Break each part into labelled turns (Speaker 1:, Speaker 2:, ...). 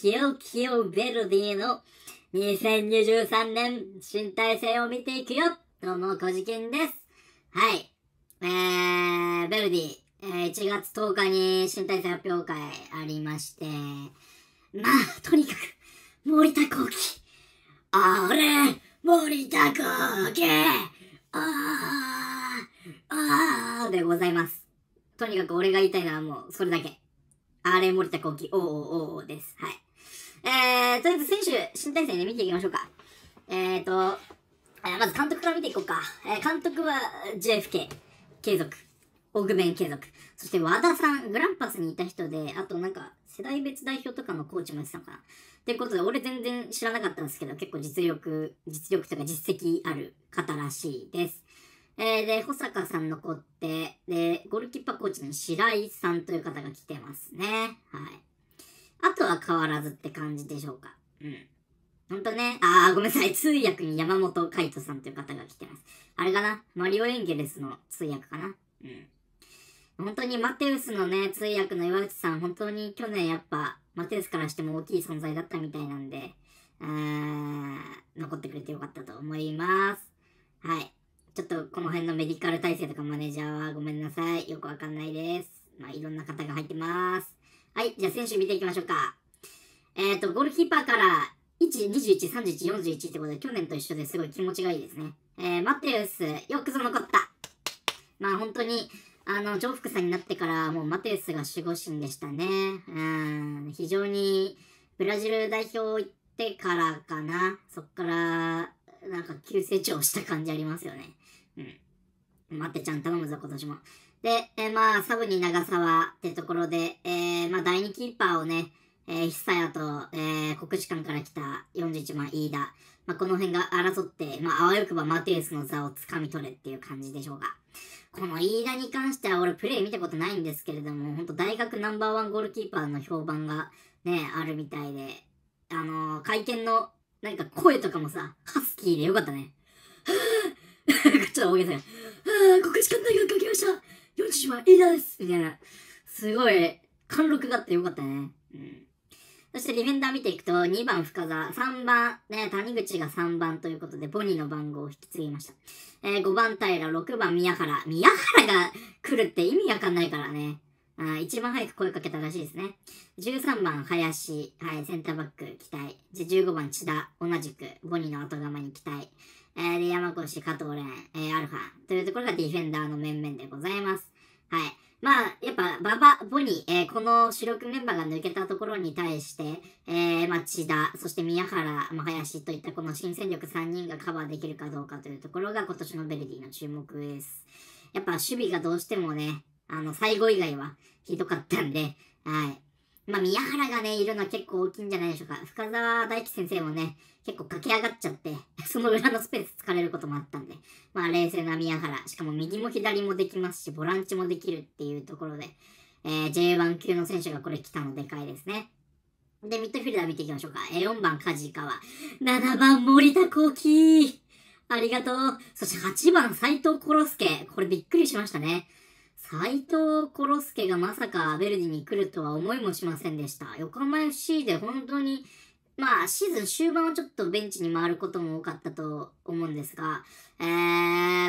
Speaker 1: キヨキヨベルディの2023年新体制を見ていくよどうも、こじきんです。はい。えー、ベルディ、えー、1月10日に新体制発表会ありまして、まあ、とにかく、森田幸喜。あれ、森田幸喜あー、あーでございます。とにかく俺が言いたいのはもう、それだけ。あれ、森田幸喜、おーおーおーです。はい。えー、とりあえず選手、新体制で見ていきましょうか。えーと、えまず監督から見ていこうか。えー、監督は JFK、継続。オグメン継続。そして和田さん、グランパスにいた人で、あとなんか、世代別代表とかのコーチもやってたのかな。っていうことで、俺全然知らなかったんですけど、結構実力、実力というか実績ある方らしいです。えー、で、保坂さん残って、で、ゴールキーパーコーチの白井さんという方が来てますね。はい。あとは変わらずって感じでしょうか。うん。ほんとね、あー、ごめんなさい。通訳に山本海人さんという方が来てます。あれかな？マリオエンゲレスの通訳かな？うん。本当にマテウスのね、通訳の岩内さん、本当に去年やっぱ、マテウスからしても大きい存在だったみたいなんで、うーん、残ってくれてよかったと思います。はい。ちょっとこの辺のメディカル体制とかマネージャーはごめんなさい。よくわかんないです。まあ、いろんな方が入ってます。はい。じゃあ選手見ていきましょうか。えっ、ー、と、ゴールキーパーから1、21、31、41ってことで去年と一緒ですごい気持ちがいいですね。えー、マテウス、よくぞ残った。まあ本当に、あの、上福さんになってからもうマテウスが守護神でしたね。うん、非常にブラジル代表行ってからかな。そっから、なんか急成長した感じありますよね。うん。マテちゃん頼むぞ、今年も。で、えー、まあ、サブに長沢ってところで、えー、まあ、第2キーパーをね、えー、久谷と、えー、国士舘から来た41番飯田。まあ、この辺が争って、まあ、あわよくばマテウスの座を掴み取れっていう感じでしょうか。この飯田に関しては俺プレイ見たことないんですけれども、ほんと大学ナンバーワンゴールキーパーの評判がね、あるみたいで、あのー、会見のなんか声とかもさ、ハスキーでよかったね。ちょっと大げさや。はぁ、国士舘大学が来ました !40 番飯田ですみたいな。すごい、貫禄があってよかったね。うん。そしてディフェンダー見ていくと、2番深澤、3番、ね、谷口が3番ということで、ボニーの番号を引き継ぎました。えー、5番平、6番宮原。宮原が来るって意味わかんないからね。あ一番早く声かけたらしいですね。13番林、はい、センターバック期待。15番千田、同じく、ボニーの後釜に期待。えー、で、山越、加藤蓮、えー、アルファ。というところがディフェンダーの面々でございます。はい。まあ、やっぱ、馬場、ボニー、えー、この主力メンバーが抜けたところに対して、えー、まあ、千田、そして宮原、まあ、林といったこの新戦力3人がカバーできるかどうかというところが今年のベルディの注目です。やっぱ守備がどうしてもね、あの、最後以外はひどかったんで、はい。まあ、宮原がね、いるのは結構大きいんじゃないでしょうか。深沢大樹先生もね、結構駆け上がっちゃって、その裏のスペース疲れることもあったんで、まあ、冷静な宮原。しかも右も左もできますし、ボランチもできるっていうところで、えー、J1 級の選手がこれ来たのでかいですね。で、ミッドフィルダー見ていきましょうか。えー、4番、梶川。7番、森田幸喜。ありがとう。そして8番、斎藤コロスケ。これびっくりしましたね。斎藤コロスケがまさかヴェルディに来るとは思いもしませんでした。横浜 FC で本当に、まあシーズン終盤はちょっとベンチに回ることも多かったと思うんですが、えー、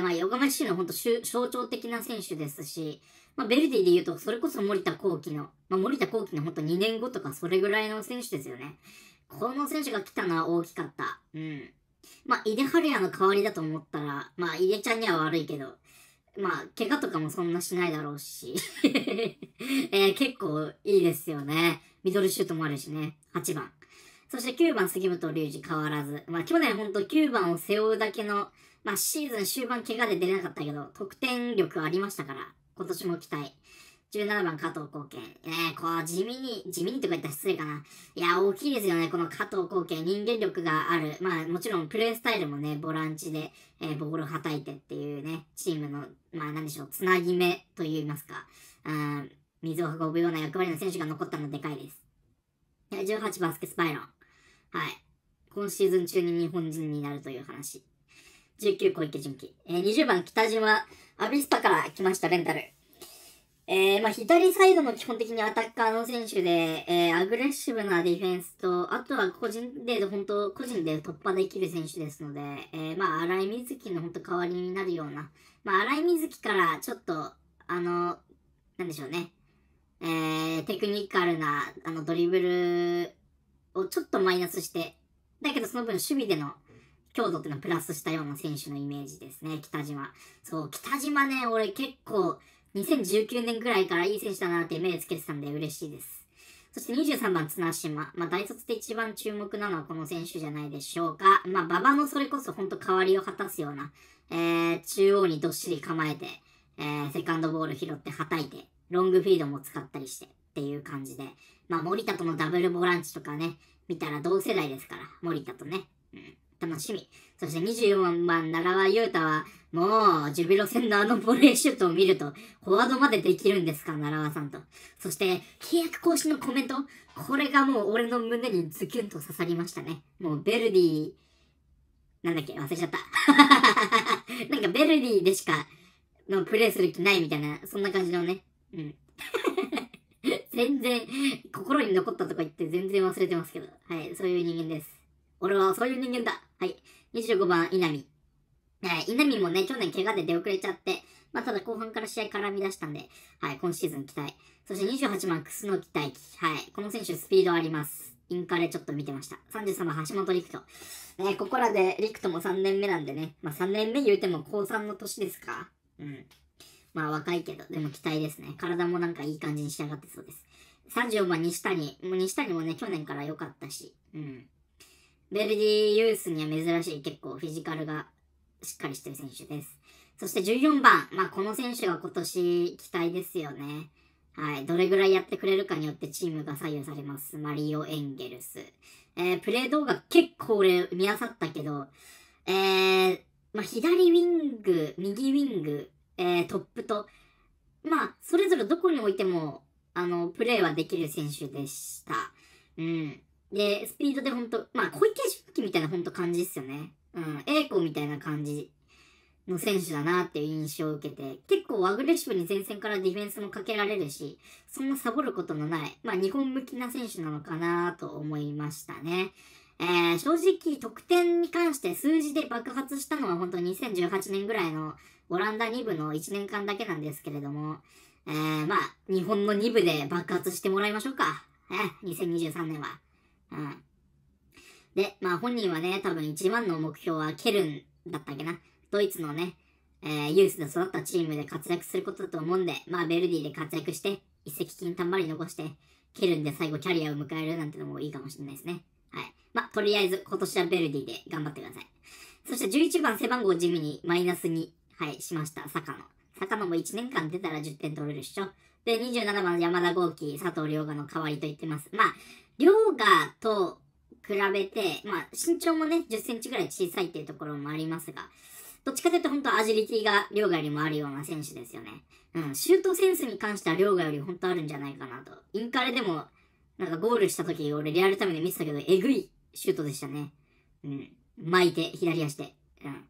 Speaker 1: まあ横浜 FC の本当象徴的な選手ですし、まあベルディで言うとそれこそ森田幸喜の、まあ森田幸喜の本当2年後とかそれぐらいの選手ですよね。この選手が来たのは大きかった。うん。まあ、井出春也の代わりだと思ったら、まあ、井出ちゃんには悪いけど、まあ、怪我とかもそんなしないだろうし えー、結構いいですよね。ミドルシュートもあるしね。8番。そして9番杉本隆二変わらず。まあ去年ほんと9番を背負うだけの、まあシーズン終盤怪我で出れなかったけど、得点力ありましたから、今年も期待。17番加藤貢献。えー、こう、地味に、地味にとか言ったら失礼かな。いや、大きいですよね、この加藤貢献。人間力がある。まあ、もちろんプレースタイルもね、ボランチで、えー、ボールはたいてっていうね、チームの、まあ、なんでしょう、つなぎ目と言いますか。うん、水を運ぶような役割の選手が残ったのでかいです。18番スケスパイロン。はい。今シーズン中に日本人になるという話。19小池純喜。えー、20番北島アビスパから来ました、レンタル。えー、まあ、左サイドの基本的にアタッカーの選手で、えー、アグレッシブなディフェンスと、あとは個人で、本当個人で突破できる選手ですので、えー、まあ、荒井瑞希の本当代わりになるような、まあ、荒井瑞希からちょっと、あの、なんでしょうね、えー、テクニカルな、あの、ドリブルをちょっとマイナスして、だけどその分守備での強度っていうのをプラスしたような選手のイメージですね、北島。そう、北島ね、俺結構、2019年くらいからいい選手だなって目つけてたんで嬉しいです。そして23番、綱島。まあ、大卒で一番注目なのはこの選手じゃないでしょうか。まあ、馬場のそれこそ本当代わりを果たすような、えー、中央にどっしり構えて、えー、セカンドボール拾って叩いて、ロングフィードも使ったりしてっていう感じで。まあ、森田とのダブルボランチとかね、見たら同世代ですから、森田とね。うん。楽しみ。そして24番、長川優太は、もう、ジュビロ戦のあのボレーシュートを見ると、フォワードまでできるんですか、奈良さんと。そして、契約更新のコメント？これがもう俺の胸にズキュンと刺さりましたね。もう、ベルディ、なんだっけ、忘れちゃった。なんか、ベルディでしか、のプレイする気ないみたいな、そんな感じのね。うん。全然、心に残ったとか言って全然忘れてますけど。はい、そういう人間です。俺はそういう人間だ。はい。25番、稲見。はい、稲見もね、去年怪我で出遅れちゃって、まあ、ただ後半から試合絡み出したんで、はい、今シーズン期待。そして28番、楠木大輝。はい、この選手スピードあります。インカレちょっと見てました。33番、橋本陸斗。ね、ここらで陸斗も3年目なんでね、まあ3年目言うても高3の年ですかうん。まあ若いけど、でも期待ですね。体もなんかいい感じに仕上がってそうです。34番、西谷。もう西谷もね、去年から良かったし、うん。ベルディユースには珍しい結構フィジカルがしっかりしてる選手です。そして14番、まあこの選手が今年期待ですよね。はい。どれぐらいやってくれるかによってチームが左右されます。マリオ・エンゲルス。えー、プレイ動画結構俺見漁ったけど、えー、まあ左ウィング、右ウィング、えー、トップと、まあ、それぞれどこに置いても、あの、プレイはできる選手でした。うん。で、スピードでほんと、まあ、小池純喜みたいなほんと感じですよね。うん、栄光みたいな感じの選手だなっていう印象を受けて、結構アグレッシブに前線からディフェンスもかけられるし、そんなサボることのない、まあ、日本向きな選手なのかなと思いましたね。えー、正直得点に関して数字で爆発したのは本当に2018年ぐらいのオランダ2部の1年間だけなんですけれども、えー、まあ、日本の2部で爆発してもらいましょうか。えー、2023年は。うん。で、まあ本人はね、多分一番の目標はケルンだったっけな。ドイツのね、えー、ユースで育ったチームで活躍することだと思うんで、まあベルディで活躍して、一石金たんまり残して、ケルンで最後キャリアを迎えるなんてのもいいかもしれないですね。はい。まあ、とりあえず今年はベルディで頑張ってください。そして11番背番号地味にマイナス2、はい、しました。坂野。坂野も1年間出たら10点取れるっしょ。で、27番山田豪輝、佐藤良賀の代わりと言ってます。まあ、量がと比べて、まあ、身長もね、10センチぐらい小さいっていうところもありますが、どっちかというと本当アジリティが量がよりもあるような選手ですよね。うん、シュートセンスに関しては量がより本当あるんじゃないかなと。インカレでも、なんかゴールした時俺リアルタイムで見てたけど、えぐいシュートでしたね。うん。巻いて、左足で。うん。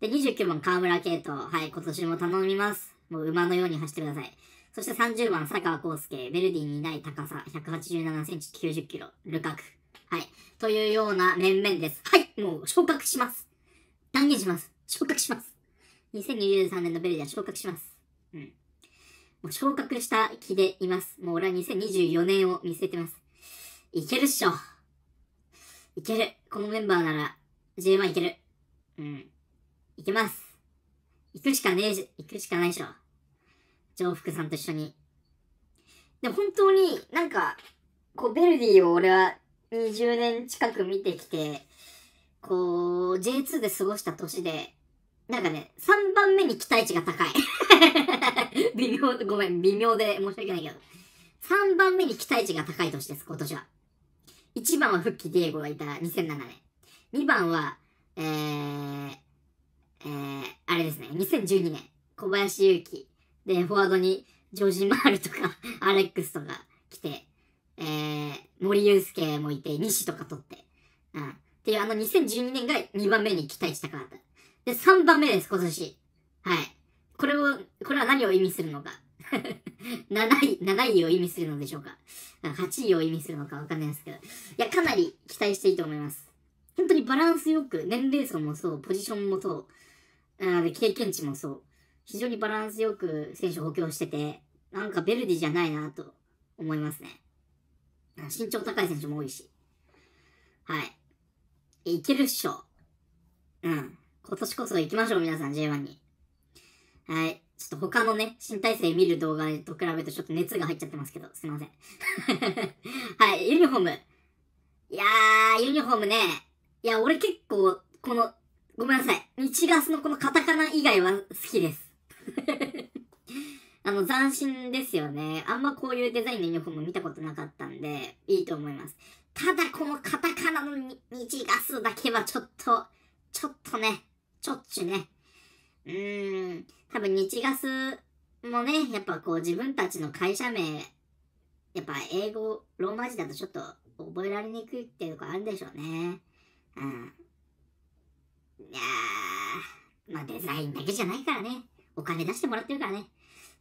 Speaker 1: で、29番河村圭斗。はい、今年も頼みます。もう馬のように走ってください。そして30番、佐川康介、ベルディにいない高さ、187センチ、90キロ、ルカク。はい。というような面々です。はい。もう昇格します。断言します。昇格します。2023年のベルディは昇格します。うん。もう昇格した気でいます。もう俺は2024年を見据えてます。いけるっしょ。いける。このメンバーなら、J1 いける。うん。いけます。行くしかねえじ、行くしかないでしょ。上福さんと一緒に。で本当になんか、こう、ベルディを俺は20年近く見てきて、こう、J2 で過ごした年で、なんかね、3番目に期待値が高い。微妙、ごめん、微妙で申し訳ないけど。3番目に期待値が高い年です、今年は。1番は復帰ディエゴがいた2007年。2番は、えー、えー、あれですね、2012年。小林祐希。で、フォワードにジョージ・マールとか アレックスとか来て、えー、森祐介もいて、西とか取って、うん。っていうあの2012年が2番目に期待したかった。で、3番目です、今年。はい。これを、これは何を意味するのか。7位、7位を意味するのでしょうか。8位を意味するのかわかんないですけど。いや、かなり期待していいと思います。本当にバランスよく、年齢層もそう、ポジションもそう、あで経験値もそう、非常にバランスよく選手補強してて、なんかベルディじゃないなと思いますね。身長高い選手も多いし。はい。いけるっしょ。うん。今年こそ行きましょう、皆さん、J1 に。はい。ちょっと他のね、新体制見る動画と比べるとちょっと熱が入っちゃってますけど、すいません。はい、ユニフォーム。いやー、ユニフォームね。いや、俺結構、この、ごめんなさい。日ガスのこのカタカナ以外は好きです。あの、斬新ですよね。あんまこういうデザインのユニフォーム見たことなかったんで、いいと思います。ただ、このカタカナの日ガスだけはちょっと、ちょっとね、ちょっちゅね。うーん、多分日ガスもね、やっぱこう自分たちの会社名、やっぱ英語、ローマ字だとちょっと覚えられにくいっていうとこあるんでしょうね。うん。いやー、まあデザインだけじゃないからね。お金出してもらってるからね。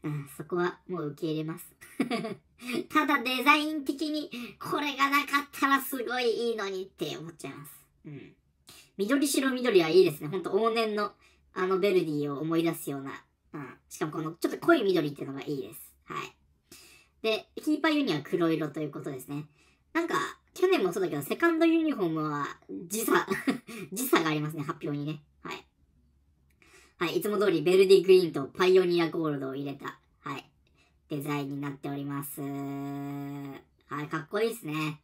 Speaker 1: うん、そこはもう受け入れます。ただデザイン的にこれがなかったらすごいいいのにって思っちゃいます。うん。緑白緑はいいですね。ほんと往年のあのベルディを思い出すような。うん。しかもこのちょっと濃い緑っていうのがいいです。はい。で、キーパーユニは黒色ということですね。なんか、去年もそうだけど、セカンドユニフォームは時差 時差がありますね、発表にね。はい。はい、いつも通りベルディグリーンとパイオニアゴールドを入れた、はい、デザインになっております。はい、かっこいいですね。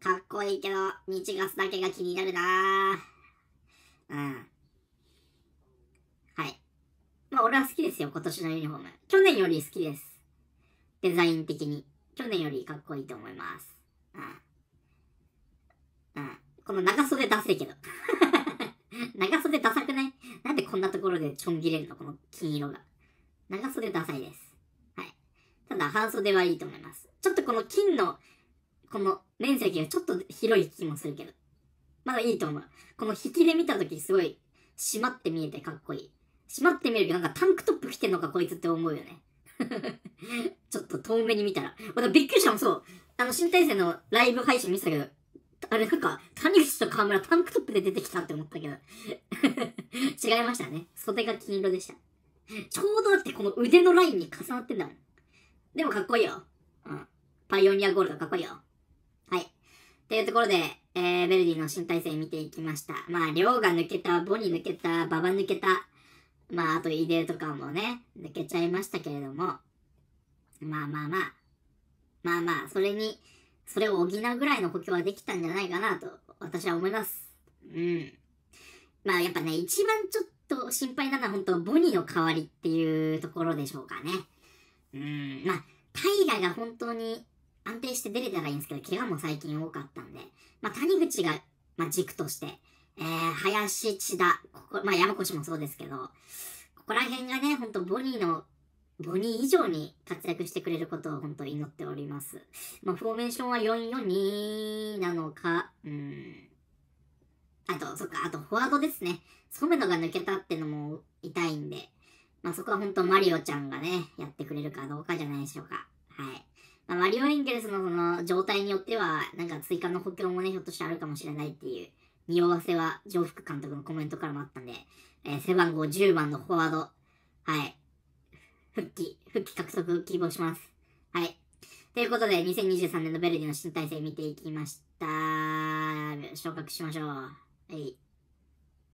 Speaker 1: かっこいいけど、日月だけが気になるなうん。はい。まあ、俺は好きですよ、今年のユニフォーム。去年より好きです。デザイン的に。去年よりかっこいいと思います。うん。うん。この長袖ダセいけど。長袖ダサくない？なんでこんなところでちょん切れるの？この金色が。長袖ダサいです。はい。ただ、半袖はいいと思います。ちょっとこの金の、この面積がちょっと広い気もするけど。まだいいと思う。この引きで見たときすごい、締まって見えてかっこいい。閉まってみるけど、なんかタンクトップ着てんのかこいつって思うよね。ちょっと遠目に見たら。俺びっくりしたもん、そう。あの、新体制のライブ配信見てたけど、あれなんか、谷口と河村タンクトップで出てきたって思ったけど。違いましたね。袖が金色でした。ちょうどだってこの腕のラインに重なってんだもん。でもかっこいいよ。うん。パイオニアゴールドかっこいいよ。はい。っていうところで、えー、ベルディの新体制見ていきました。まあ、りょうが抜けた、ボニ抜けた、ババ抜けた、まあ、あとイデとかもね、抜けちゃいましたけれども、まあまあまあ、まあまあ、それに、それを補うぐらいの補強はできたんじゃないかなと、私は思います。うん。まあやっぱね、一番ちょっと心配なのは本当ボニーの代わりっていうところでしょうかね。うん。まあ、平が本当に安定して出れたらいいんですけど、怪我も最近多かったんで、まあ谷口が、まあ軸として、えー、林、千田、ここ、まあ山越もそうですけど、ここら辺がね、ほんとボニーの、ボニー以上に活躍してくれることを本当祈っております。まあ、フォーメーションは442なのか、うん。あと、そっか、あとフォワードですね。染野が抜けたってのも痛いんで、まあそこは本当マリオちゃんがね、やってくれるかどうかじゃないでしょうか。はい。まあ、マリオエンゲルスのその状態によっては、なんか追加の補強もね、ひょっとしてあるかもしれないっていう匂わせは、上福監督のコメントからもあったんで、えー、背番号10番のフォワード、はい、復帰、復帰獲得希望します。はい。ということで、2023年のベルディの新体制見ていきました。昇格しましょう。はい。